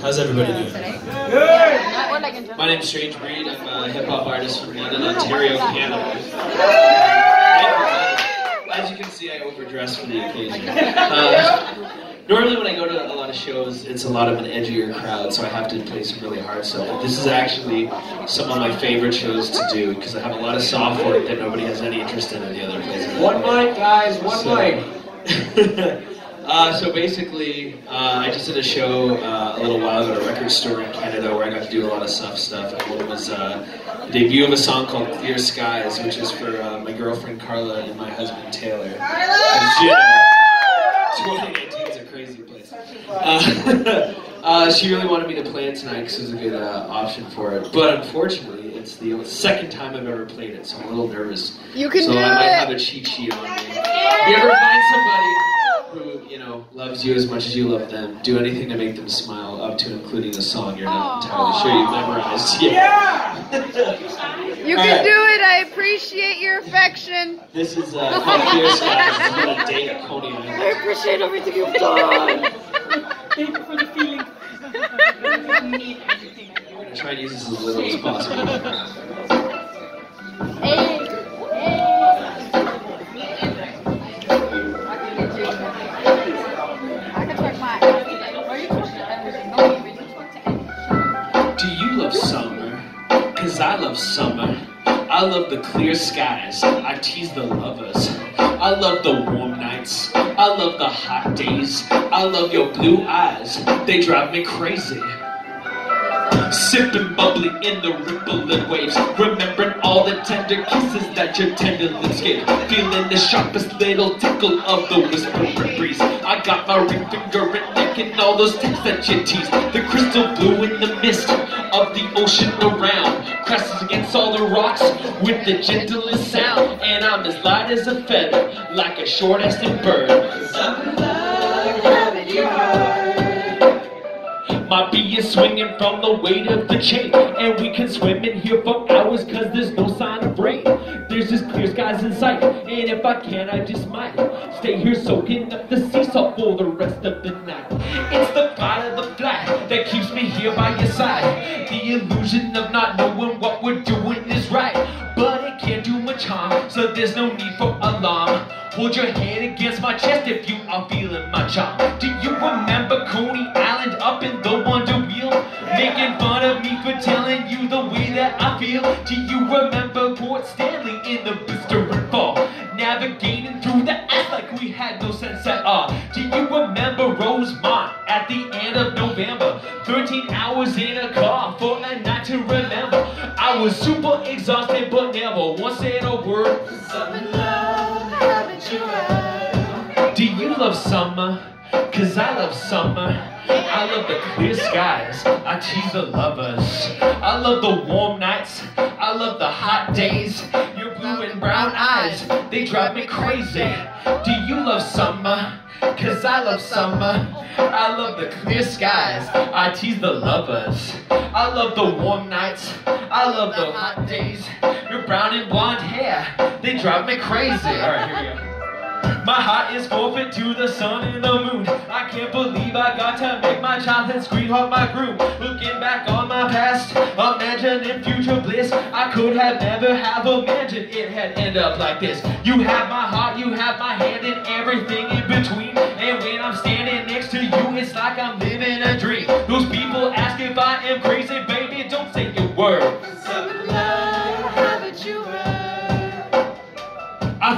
How's everybody doing? Good. My name's Strange Breed. I'm a hip hop artist from London, Ontario, Canada. As you can see, I overdress for the occasion. Uh, normally, when I go to a lot of shows, it's a lot of an edgier crowd, so I have to play some really hard stuff. But this is actually some of my favorite shows to do because I have a lot of soft work that nobody has any interest in in the other places. One mic, guys, one So- mic. uh, so basically, uh, I just did a show uh, a little while ago at a record store in Canada where I got to do a lot of soft stuff. And one was uh, the debut of a song called Clear Skies, which is for uh, my girlfriend Carla and my husband Taylor. you know, 2018 is a crazy place. Uh, uh, she really wanted me to play it tonight because it was a good uh, option for it. But unfortunately, it's the second time I've ever played it, so I'm a little nervous. You can so do I might it. have a cheat sheet on me. If you ever find somebody who, you know, loves you as much as you love them, do anything to make them smile, up to including a song you're not entirely sure you've memorized yet. Yeah! You All can right. do it. I appreciate your affection. This is uh, called Clear Skies. A date at Coney Island. I appreciate everything you've done. Thank you for the feeling. Need everything I do. I'm gonna try and use this as little as possible. Cause I love summer. I love the clear skies. I tease the lovers. I love the warm nights. I love the hot days. I love your blue eyes. They drive me crazy. Sipping bubbly in the rippling waves. Remembering all the tender kisses that your tender lips gave. Feeling the sharpest little tickle of the whispering breeze. I got my ring finger and neck all those texts that you tease. The crystal blue in the mist of the ocean around. Crashes against all the rocks with the gentlest sound. And I'm as light as a feather, like a short-assed bird. My bee is swinging from the weight of the chain. And we can swim in here for hours cause there's no sign of rain. There's just clear skies in sight. And if I can, I just might stay here soaking up the sea salt for the rest of the night. It's the flight of the flag that keeps me here by your side. The illusion of not knowing what we're doing is right. But it can't do much harm, so there's no need for alarm. Hold your head against my chest if you are feeling my charm. Do you remember Coney Island up in the Wonder Wheel? Making fun of me for telling you the way that I feel. Do you remember Port Stanley in the blistering fall? Navigating through the ice like we had no sense at all. Do you remember Rosemont at the end of November? 13 hours in a car for a night to remember. I was super exhausted but never once said a word. Do you love summer? Cause I love summer. I love the clear skies. I tease the lovers. I love the warm nights. I love the hot days. Your blue and brown eyes, they drive me crazy. Do you love summer? Cause I love summer. I love the clear skies. I tease the lovers. I love the warm nights. I love the hot days. Your brown and blonde hair, they drive me crazy. Alright, here we go. My heart is forfeit to the sun and the moon. I can't believe I got to make my childhood sweetheart my groom. Looking back on my past, imagining future bliss. I could have never have imagined it had ended up like this. You have my heart, you have my hand, and everything in between. And when I'm standing next to you, it's like I'm living a dream. Those people ask if I am crazy, baby, don't say a word.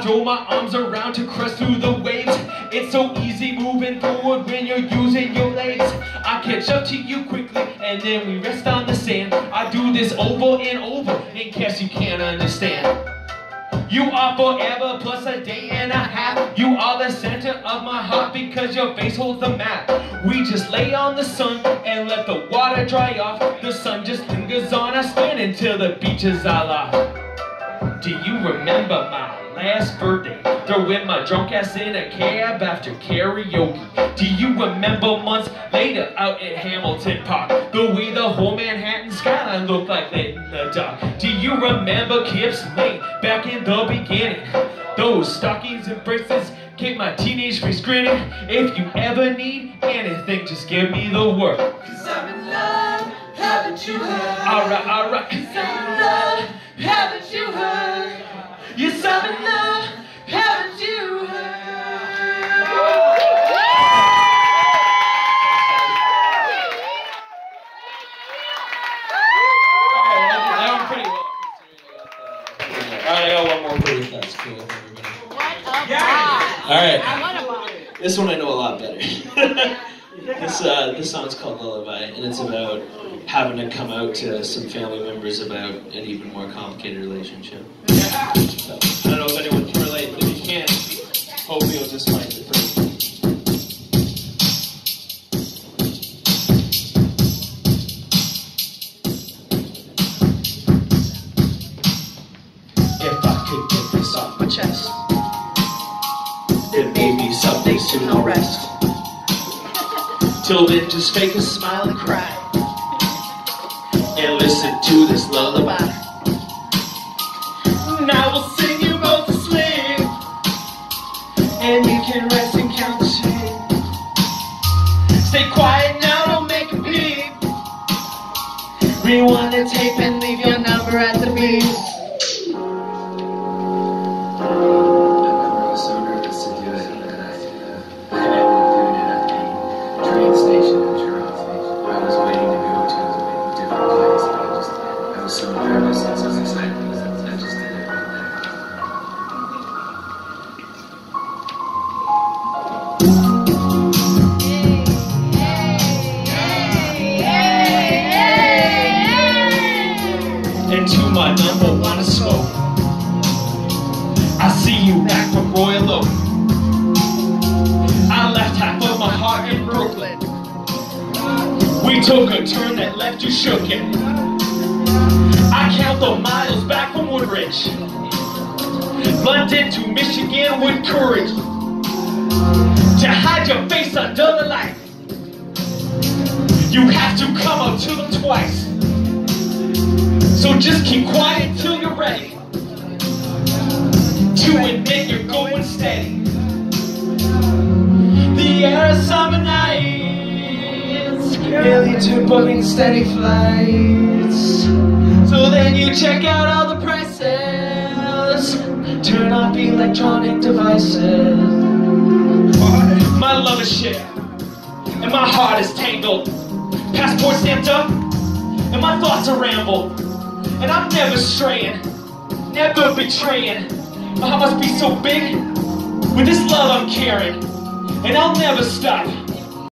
Throw my arms around to crest through the waves. It's so easy moving forward when you're using your legs. I catch up to you quickly and then we rest on the sand. I do this over and over in case you can't understand. You are forever plus a day and a half. You are the center of my heart because your face holds the map. We just lay on the sun and let the water dry off. The sun just lingers on our skin until the beaches are lost. Do you remember my last birthday? Throwing my drunk ass in a cab after karaoke. Do you remember months later out at Hamilton Park? The way the whole Manhattan skyline looked like lit in the dark. Do you remember Kipps Lane back in the beginning? Those stockings and bracelets kept my teenage face grinning. If you ever need anything, just give me the word. Cause I'm in love, Haven't you heard? Alright, alright. Cause I'm in love. Haven't you heard? This one I know a lot better. this uh, this song's called Lullaby, and it's about having to come out to some family members about an even more complicated relationship. So, I don't know if anyone can relate, but if you can, hopefully you'll just find I'll rest. Till then, just fake a smile and cry. And listen to this lullaby. And I will sing you both to sleep. And you can rest and count the sheep. Stay quiet now, don't make a peep. Rewind the tape and leave your number at the beep. I was waiting to go to a different place, but I just, did it right there. and to my number one smoke. I see you back from Royal Oak. I left half of my heart in Brooklyn. Took a turn that left you shooken. I count the miles back from Woodridge. London to Michigan with courage. To hide your face under the light. You have to come up to them twice. So just keep quiet till you're ready to admit you're going steady. The air of summer nights to booking steady flights. So then you check out all the prices, turn off electronic devices. My love is shit, and my heart is tangled. Passport stamped up, and my thoughts are ramble. And I'm never straying, never betraying. My heart must be so big with this love I'm carrying. And I'll never stop